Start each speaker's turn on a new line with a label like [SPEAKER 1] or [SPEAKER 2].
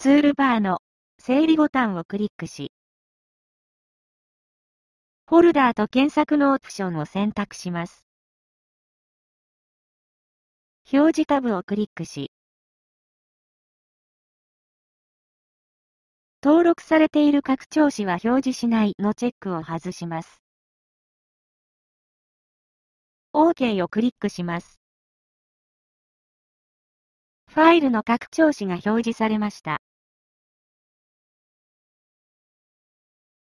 [SPEAKER 1] ツールバーの整理ボタンをクリックし、フォルダーと検索のオプションを選択します。表示タブをクリックし、登録されている拡張子は表示しないのチェックを外します。OK をクリックします。ファイルの拡張子が表示されました。